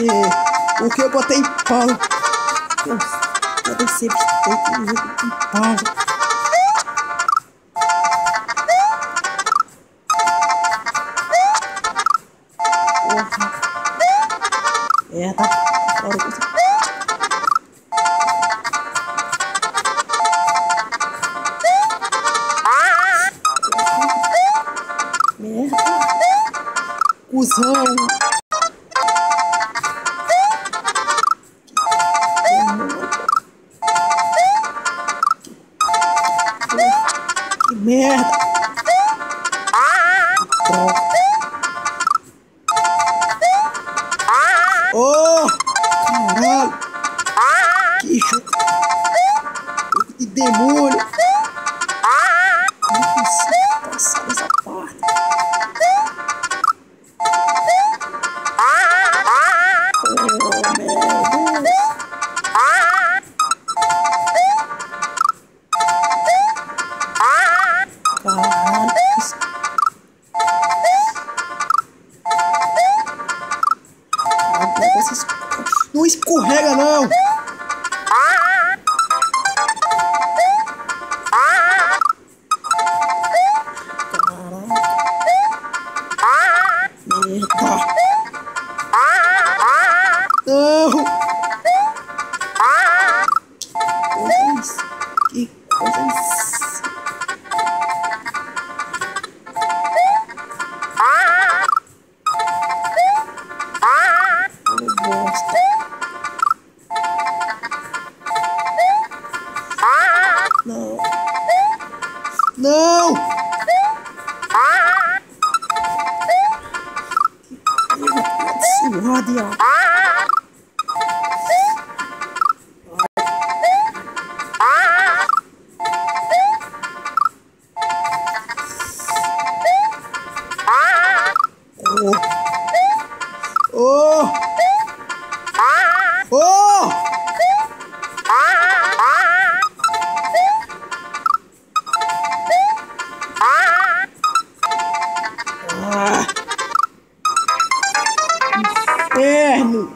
É, o que eu botei em pau? Eu, eu sempre em pau. É, tá. Fora que você... Cusão. Que merda. Oh! Que jogo! Que demônio! Não escorrega, não! Que coisa Não! Suado, ó. Oh! Oh! Terno.